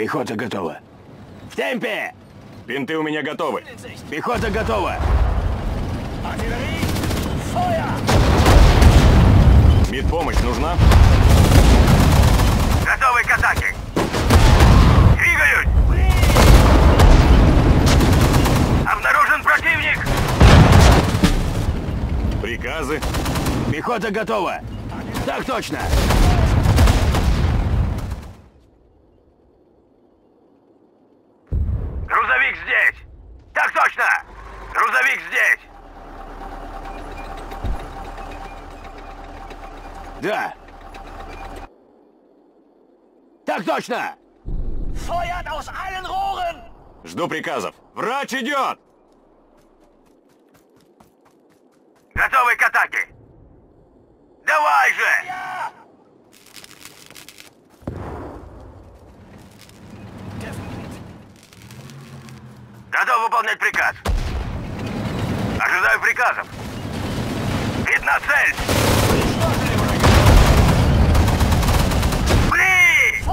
Пехота готова. В темпе! Бинты у меня готовы. Пехота готова! Медпомощь нужна? Готовы к атаке! Двигаюсь! Обнаружен противник! Приказы? Пехота готова! Так точно! Грузовик здесь! Так точно! Грузовик здесь! Да! Так точно! Feuert aus allen Rohren! Жду приказов. Врач идет! Готовы к атаке! Давай же! Выполнять приказ. Ожидаю приказов. Видна цель! Пли!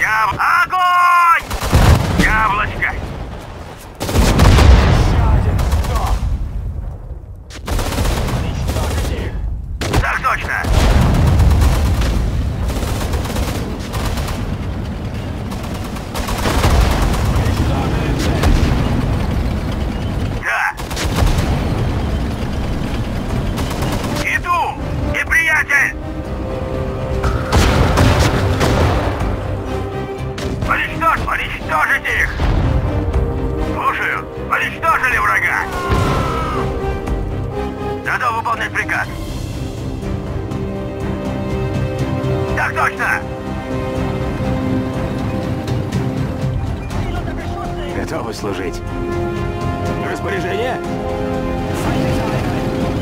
Яб... Огонь! Готовы служить. Распоряжение?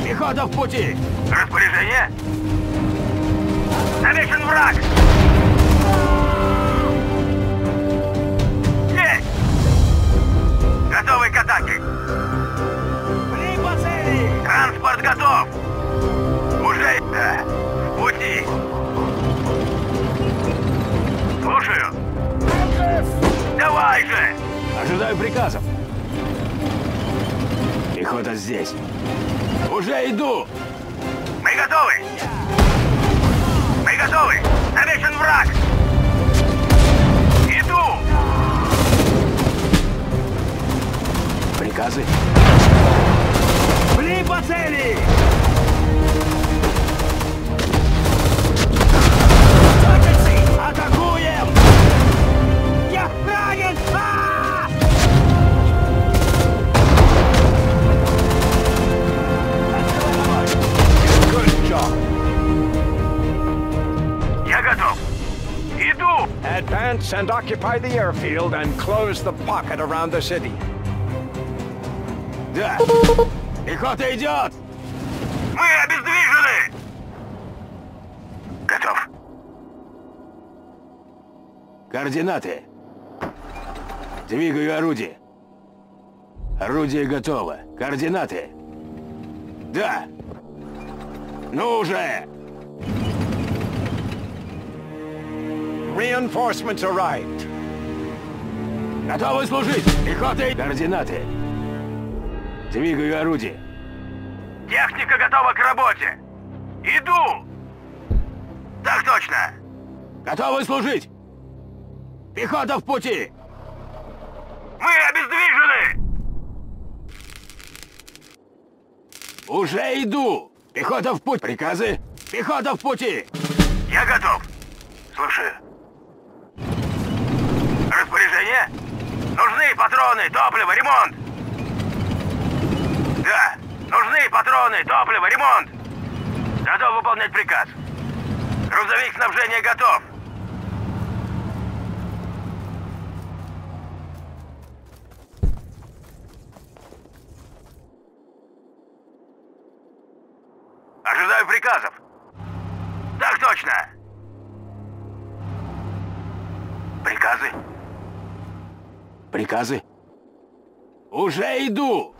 Пехота в пути! Распоряжение? Замечен враг! Есть! Готовы к атаке! Пли по цели! Транспорт готов! Уже да, в пути! Слушаю! Давай же! Ожидаю приказов. Пехота здесь. Уже иду! Мы готовы! Мы готовы! Замечен враг! Иду! Приказы? Пли по цели! Атакуем! Я ранен! Advance and occupy the airfield and close the pocket around the city. Да! Пехота идет! Мы обездвижены! Готов. Координаты. Двигаю орудие. Орудие готово. Координаты. Да. Ну уже! Reinforcements arrived. Готовы служить! Пехота! Координаты. Двигаю орудие. Техника готова к работе! Иду! Так точно! Готовы служить! Пехота в пути! Мы обездвижены! Уже иду! Пехота в путь! Приказы! Пехота в пути! Я готов. Слушаю. Распоряжение? Нужны патроны, топливо, ремонт! Да, нужны патроны, топливо, ремонт! Готов выполнять приказ. Грузовик снабжения готов. Ожидаю приказов. Так точно. Приказы? Приказы? Уже иду!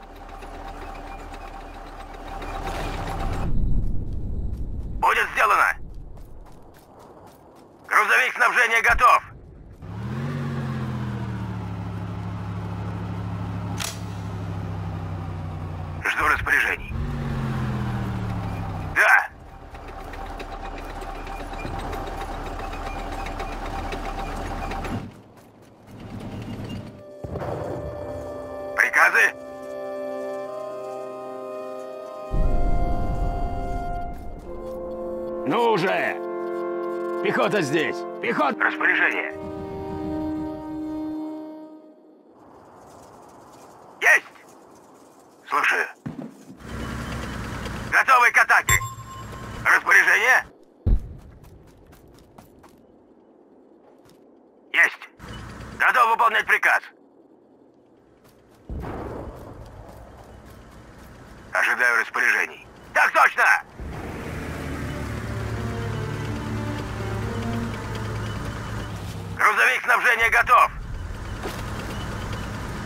Пехота здесь! Пехота! Распоряжение. Есть! Слушаю. Готовы к атаке. Распоряжение? Есть. Готов выполнять приказ. Ожидаю распоряжений. Так точно! Грузовик снабжения готов.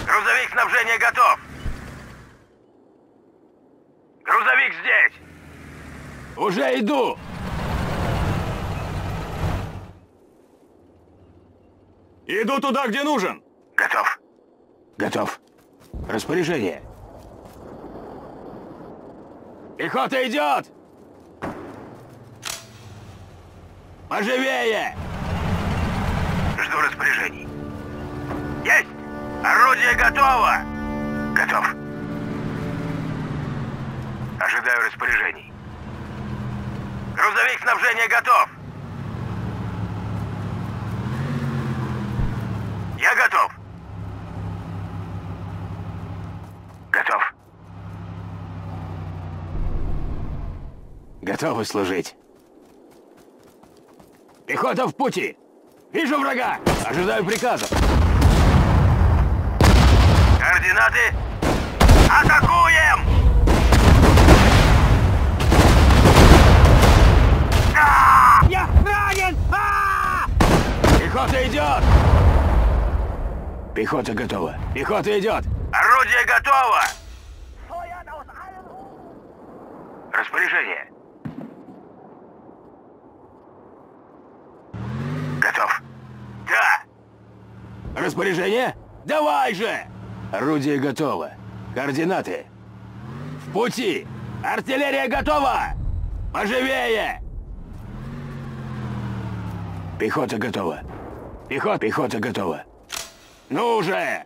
Грузовик снабжения готов. Грузовик здесь. Уже иду! Иду туда, где нужен. Готов. Готов. Распоряжение. Пехота идет! Поживее! Жду распоряжений. Есть! Орудие готово! Готов. Ожидаю распоряжений. Грузовик снабжения готов. Я готов. Готов. Готовы служить. Пехота в пути! Вижу врага! Ожидаю приказов! Координаты? Атакуем! А! Я ранен! А! Пехота идет! Пехота готова. Пехота идет! Орудие готово! Распоряжение. Готов. Да! Распоряжение? Давай же! Орудие готово. Координаты. В пути! Артиллерия готова! Поживее! Пехота готова. Пехота, пехота готова. Ну уже!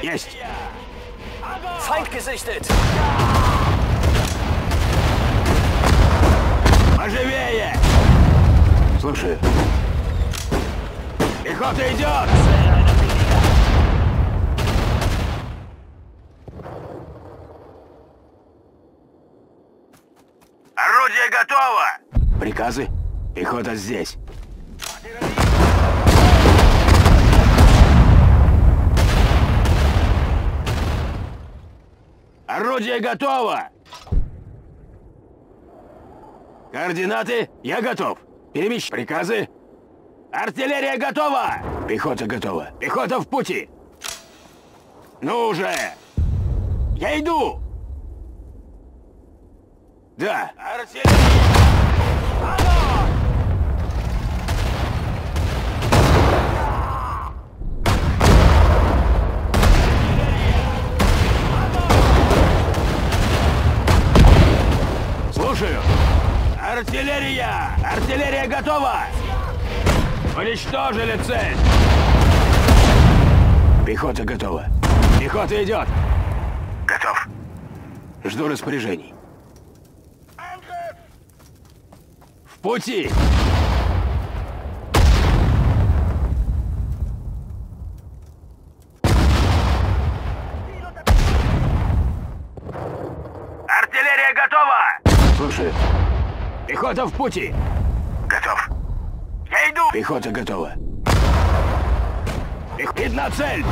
Есть! Feind gesichtet! Поживее! Слушаю. Пехота идет! Орудие готово! Приказы? Пехота здесь. Орудие готово! Координаты? Я готов. Перемещ. Приказы? Артиллерия готова! Пехота готова. Пехота в пути! Ну уже! Я иду! Да. Артиллерия! Слушаю. Артиллерия! Артиллерия готова! Уничтожили цель! Пехота готова. Пехота идет. Готов. Жду распоряжений. В пути! Артиллерия готова! Слушаю. Пехота в пути! Пехота готова. Пех... Видна цель!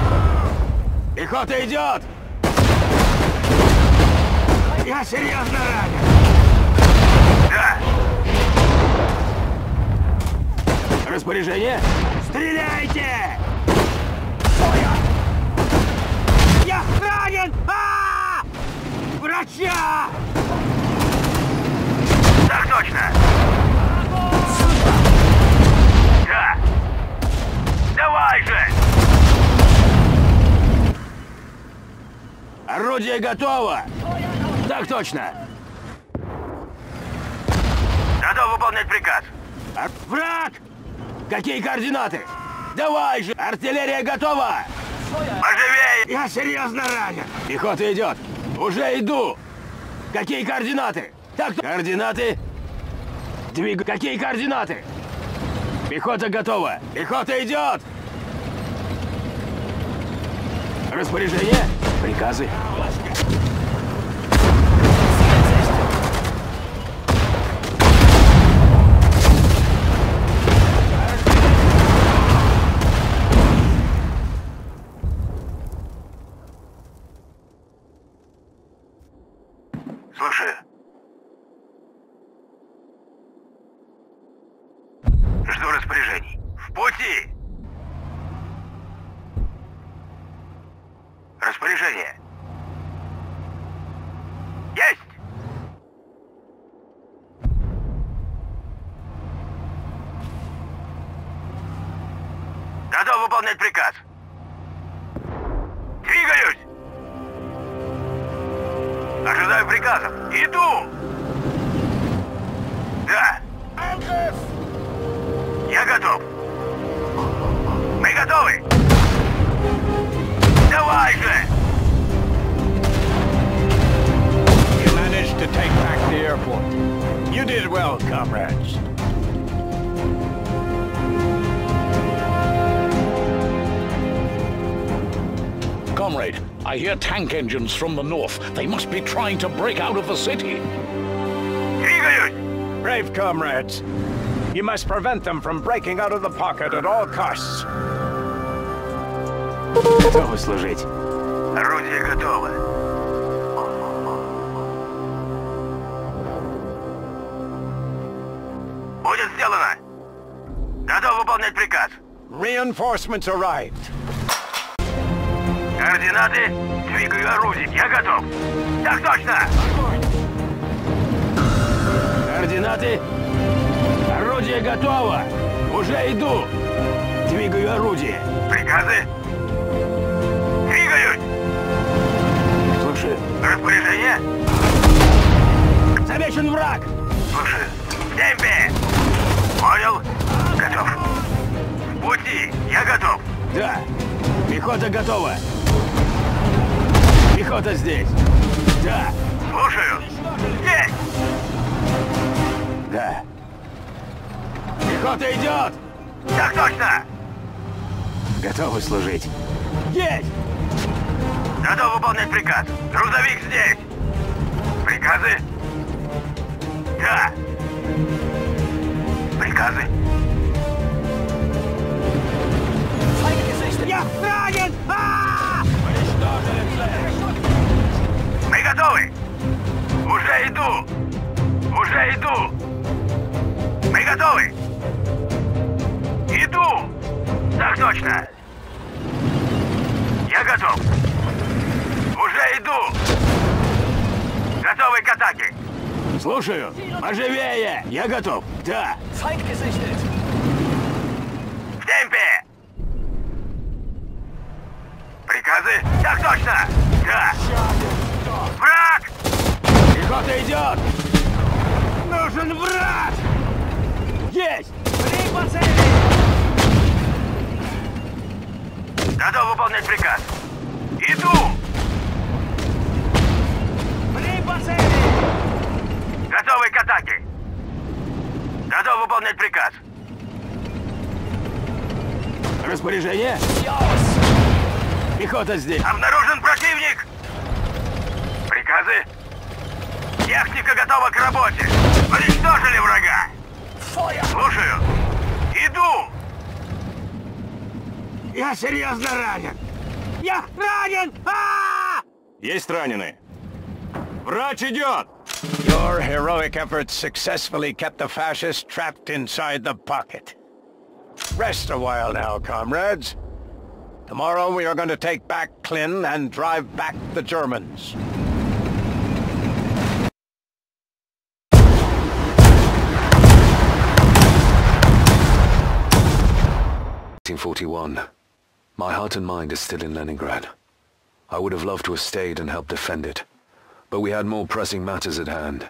Пехота идет! Я серьезно ранен! Да! Распоряжение? Стреляйте! Я ранен! А! Врача! Так точно! Да! Давай же! Орудие готово! Так точно! Готов выполнять приказ. Ар- Враг! Какие координаты? Давай же! Артиллерия готова! Поживее! Я серьезно ранен! Пехота идет! Уже иду! Какие координаты? Так, координаты. Двиг... Какие координаты? Пехота готова. Пехота идет. Распоряжение? Приказы? Слушаю. Жду распоряжений. В пути! Распоряжение. Есть! Готов выполнять приказ. Ожидаю приказов. Иду! Да. Я готов. Мы готовы. Давай же! You managed to take back the airport. You did well, comrades. Comrade, I hear tank engines from the north. They must be trying to break out of the city. Двигаюсь! Brave comrades. You must prevent them from breaking out of the pocket at all costs. Готовы служить. Орудие готово. Будет сделано. Готов выполнять приказ. Reinforcements arrived. Координаты. Двигаю орудие. Я готов. Так точно. Координаты. Орудие готово. Уже иду. Двигаю орудие. Приказы. Двигаюсь. Слушаю. Распоряжение. Замечен враг. Слушаю. В темпе. Понял. Готов. В пути. Я готов. Да. Пехота готова. Пехота здесь. Да. Слушаю. Есть. Да. Пехота идет. Так точно. Готовы служить. Есть. Готов выполнять приказ. Грузовик здесь. Приказы? Да. Приказы? Я ранен! А! Мы готовы. Уже иду. Уже иду. Мы готовы. Иду. Так точно. Я готов. Уже иду. Готовы к атаке. Слушаю. Поживее. Я готов. Да. В темпе! Приказы? Так точно! Да! Враг! Пехота идет. Нужен враг. Есть. Блин, по цели! Готов выполнять приказ. Иду! Блин, по цели! Готовы к атаке. Готов выполнять приказ. Распоряжение. Пехота здесь. Обнаружен противник! Техника готова к работе. Уничтожили врага. Feuer! Слушаю. Иду! Я серьезно ранен! Я ранен! А! Есть раненые. Врач идет! Your heroic efforts successfully kept the fascists trapped inside the pocket. Rest a while now, comrades. Tomorrow we are going to take back Klin and drive back the Germans. Forty-one. My heart and mind is still in Leningrad. I would have loved to have stayed and helped defend it, but we had more pressing matters at hand.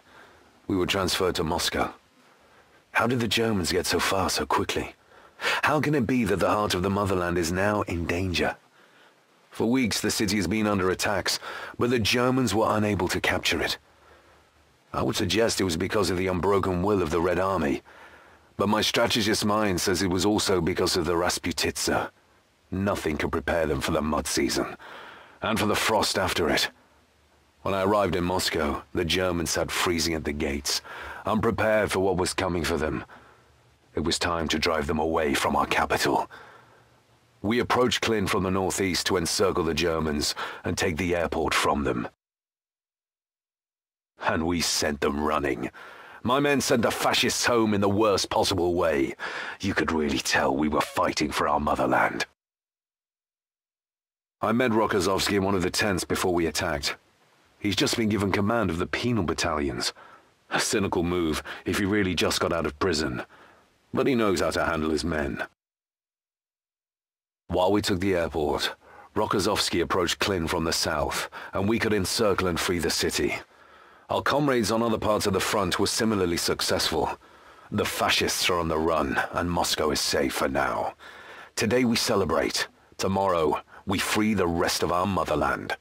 We were transferred to Moscow. How did the Germans get so far so quickly? How can it be that the heart of the motherland is now in danger? For weeks the city has been under attacks, but the Germans were unable to capture it. I would suggest it was because of the unbroken will of the Red Army. But my strategist mind says it was also because of the Rasputitsa. Nothing could prepare them for the mud season, and for the frost after it. When I arrived in Moscow, the Germans sat freezing at the gates, unprepared for what was coming for them. It was time to drive them away from our capital. We approached Klin from the northeast to encircle the Germans and take the airport from them. And we sent them running. My men sent the fascists home in the worst possible way. You could really tell we were fighting for our motherland. I met Rokossovsky in one of the tents before we attacked. He's just been given command of the penal battalions. A cynical move if he really just got out of prison. But he knows how to handle his men. While we took the airport, Rokossovsky approached Klin from the south, and we could encircle and free the city. Our comrades on other parts of the front were similarly successful. The fascists are on the run, and Moscow is safe for now. Today we celebrate. Tomorrow, we free the rest of our motherland.